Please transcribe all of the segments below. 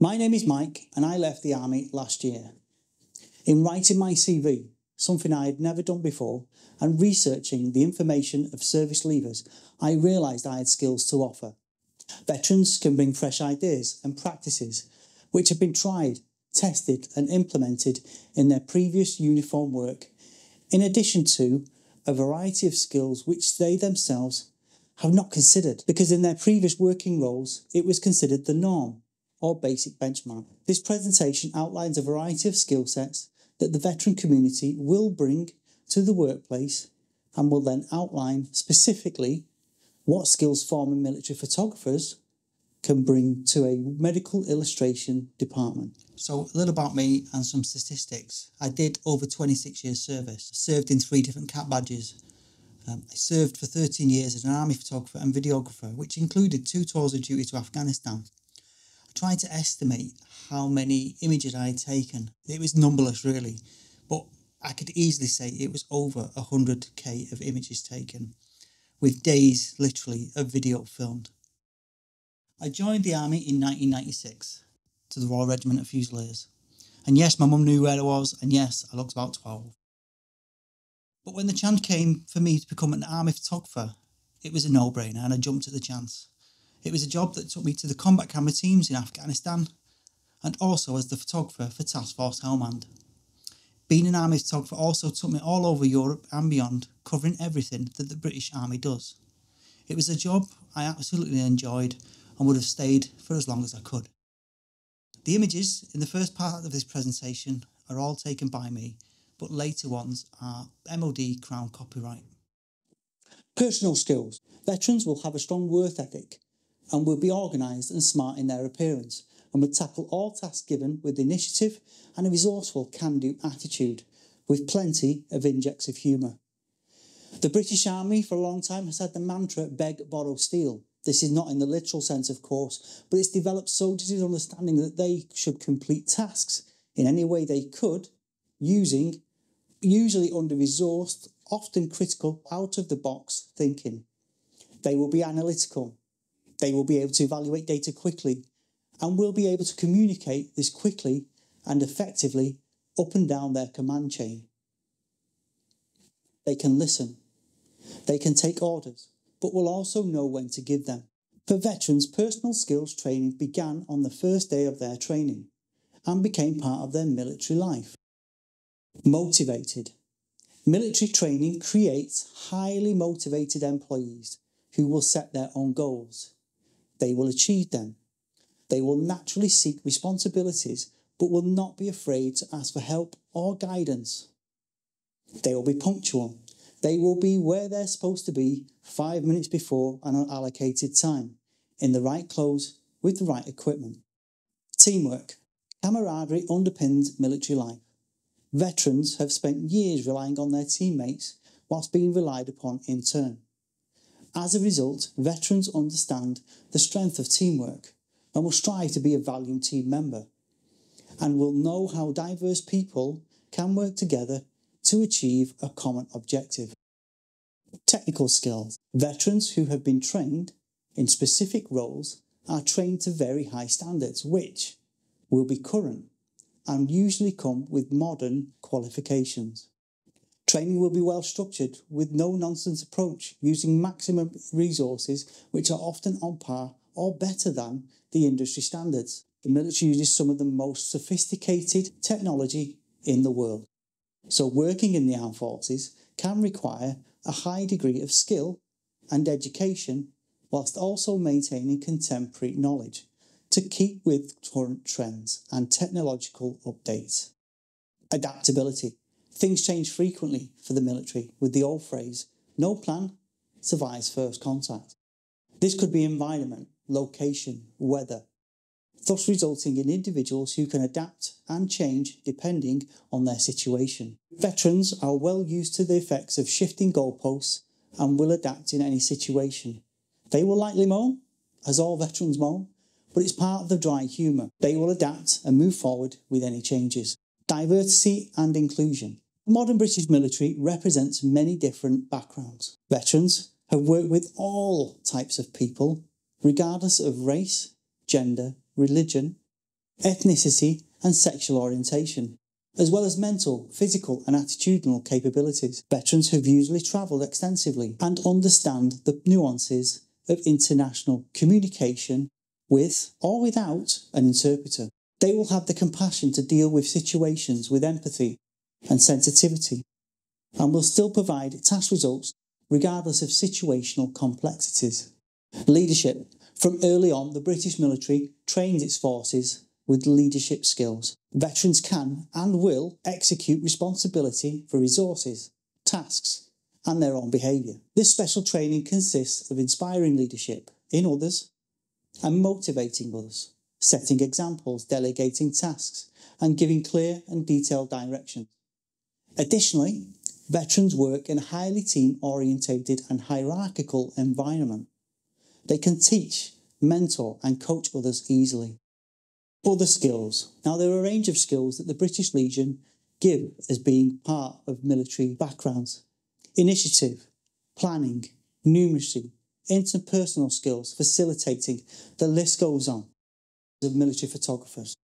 My name is Mike, and I left the Army last year. In writing my CV, something I had never done before, and researching the information of service leavers, I realised I had skills to offer. Veterans can bring fresh ideas and practices which have been tried, tested, and implemented in their previous uniform work, in addition to a variety of skills which they themselves have not considered because in their previous working roles it was considered the norm or basic benchmark. This presentation outlines a variety of skill sets that the veteran community will bring to the workplace and will then outline specifically what skills former military photographers can bring to a medical illustration department. So, a little about me and some statistics. I did over 26 years service, served in three different cap badges. Um, I served for 13 years as an army photographer and videographer, which included two tours of duty to Afghanistan tried to estimate how many images I had taken. It was numberless, really, but I could easily say it was over 100k of images taken, with days literally of video filmed. I joined the army in 1996 to the Royal Regiment of Fusiliers. And yes, my mum knew where I was, and yes, I looked about 12. But when the chance came for me to become an army photographer, it was a no brainer, and I jumped at the chance. It was a job that took me to the combat camera teams in Afghanistan and also as the photographer for Task Force Helmand. Being an army photographer also took me all over Europe and beyond, covering everything that the British Army does. It was a job I absolutely enjoyed and would have stayed for as long as I could. The images in the first part of this presentation are all taken by me, but later ones are MOD Crown copyright. Personal skills. Veterans will have a strong work ethic and will be organised and smart in their appearance and will tackle all tasks given with initiative and a resourceful can do attitude with plenty of injects of humour. The British Army for a long time has had the mantra beg, borrow, steal. This is not in the literal sense, of course, but it's developed soldiers' understanding that they should complete tasks in any way they could using usually under resourced, often critical, out of the box thinking. They will be analytical, they will be able to evaluate data quickly and will be able to communicate this quickly and effectively up and down their command chain. They can listen, they can take orders, but will also know when to give them. For veterans, personal skills training began on the first day of their training and became part of their military life. Motivated. Military training creates highly motivated employees who will set their own goals they will achieve them. They will naturally seek responsibilities, but will not be afraid to ask for help or guidance. They will be punctual. They will be where they're supposed to be five minutes before an allocated time, in the right clothes, with the right equipment. Teamwork. Camaraderie underpins military life. Veterans have spent years relying on their teammates whilst being relied upon in turn. As a result, veterans understand the strength of teamwork and will strive to be a valued team member and will know how diverse people can work together to achieve a common objective. Technical skills. Veterans who have been trained in specific roles are trained to very high standards, which will be current and usually come with modern qualifications. Training will be well structured with no nonsense approach, using maximum resources which are often on par or better than the industry standards. The military uses some of the most sophisticated technology in the world. So, working in the armed forces can require a high degree of skill and education, whilst also maintaining contemporary knowledge to keep with current trends and technological updates. Adaptability. Things change frequently for the military with the old phrase, no plan survives first contact. This could be environment, location, weather, thus resulting in individuals who can adapt and change depending on their situation. Veterans are well used to the effects of shifting goalposts and will adapt in any situation. They will likely moan, as all veterans moan, but it's part of the dry humour. They will adapt and move forward with any changes. Diversity and inclusion. Modern British military represents many different backgrounds. Veterans have worked with all types of people, regardless of race, gender, religion, ethnicity, and sexual orientation, as well as mental, physical, and attitudinal capabilities. Veterans have usually travelled extensively and understand the nuances of international communication with or without an interpreter. They will have the compassion to deal with situations with empathy and sensitivity and will still provide task results regardless of situational complexities. Leadership. From early on, the British military trained its forces with leadership skills. Veterans can and will execute responsibility for resources, tasks, and their own behaviour. This special training consists of inspiring leadership in others and motivating others, setting examples, delegating tasks, and giving clear and detailed direction. Additionally, veterans work in a highly team orientated and hierarchical environment. They can teach, mentor, and coach others easily. Other skills. Now, there are a range of skills that the British Legion give as being part of military backgrounds initiative, planning, numeracy, interpersonal skills, facilitating, the list goes on of military photographers.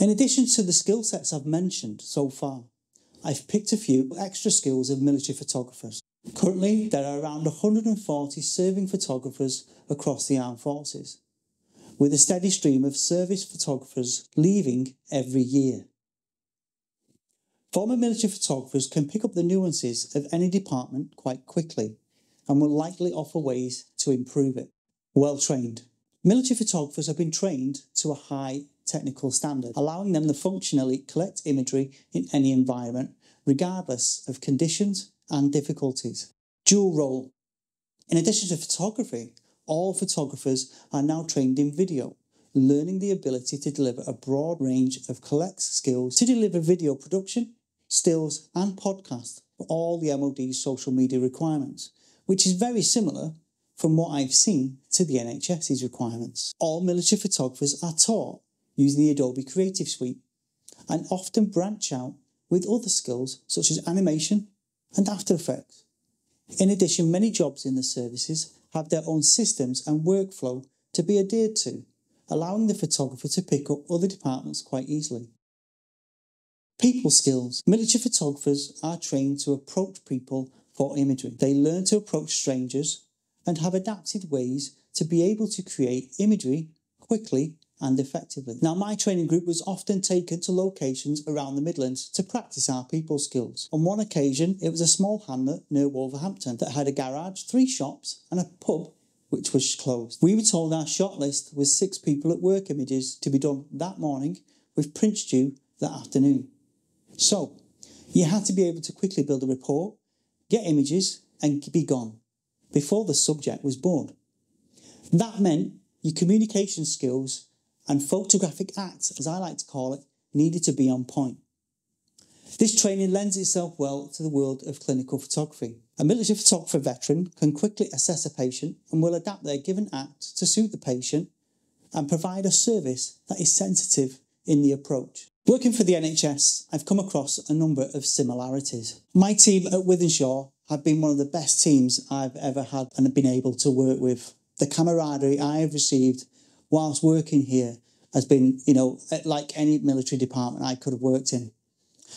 In addition to the skill sets I've mentioned so far, I've picked a few extra skills of military photographers. Currently, there are around 140 serving photographers across the armed forces, with a steady stream of service photographers leaving every year. Former military photographers can pick up the nuances of any department quite quickly and will likely offer ways to improve it. Well trained. Military photographers have been trained to a high technical standard, allowing them to functionally collect imagery in any environment, regardless of conditions and difficulties. Dual role. In addition to photography, all photographers are now trained in video, learning the ability to deliver a broad range of collect skills to deliver video production, stills, and podcasts for all the MOD's social media requirements, which is very similar from what I've seen to the NHS's requirements. All military photographers are taught using the Adobe Creative Suite and often branch out with other skills such as animation and After Effects. In addition, many jobs in the services have their own systems and workflow to be adhered to, allowing the photographer to pick up other departments quite easily. People skills. Military photographers are trained to approach people for imagery. They learn to approach strangers and have adapted ways to be able to create imagery quickly and effectively. Now, my training group was often taken to locations around the Midlands to practice our people skills. On one occasion, it was a small hamlet near Wolverhampton that had a garage, three shops, and a pub which was closed. We were told our shot list was six people at work images to be done that morning with prints due that afternoon. So, you had to be able to quickly build a report, get images, and be gone before the subject was bored. That meant your communication skills and photographic act, as I like to call it, needed to be on point. This training lends itself well to the world of clinical photography. A military photographer veteran can quickly assess a patient and will adapt their given act to suit the patient and provide a service that is sensitive in the approach. Working for the NHS, I've come across a number of similarities. My team at Wythenshawe have been one of the best teams I've ever had and been able to work with. The camaraderie I have received whilst working here has been, you know, eh, like any military department I could have worked in.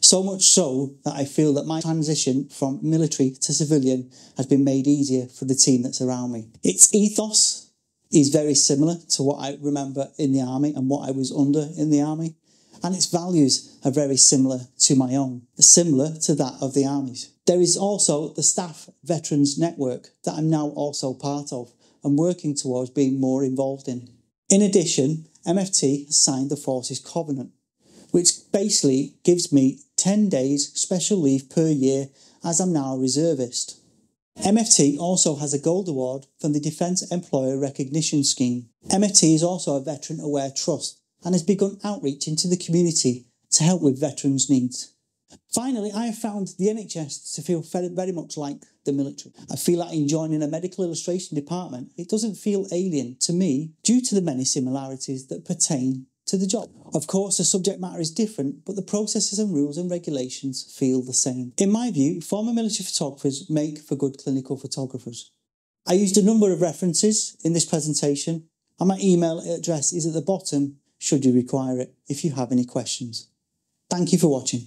So much so that I feel that my transition from military to civilian has been made easier for the team that's around me. Its ethos is very similar to what I remember in the army and what I was under in the army. And its values are very similar to my own, similar to that of the armies. There is also the Staff Veterans Network that I'm now also part of and working towards being more involved in. In addition, MFT has signed the Forces Covenant, which basically gives me 10 days special leave per year as I'm now a reservist. MFT also has a gold award from the Defence Employer Recognition Scheme. MFT is also a veteran aware trust and has begun outreach into the community to help with veterans' needs. Finally, I have found the NHS to feel very much like the military. I feel like in joining a medical illustration department, it doesn't feel alien to me due to the many similarities that pertain to the job. Of course, the subject matter is different, but the processes and rules and regulations feel the same. In my view, former military photographers make for good clinical photographers. I used a number of references in this presentation, and my email address is at the bottom should you require it if you have any questions. Thank you for watching.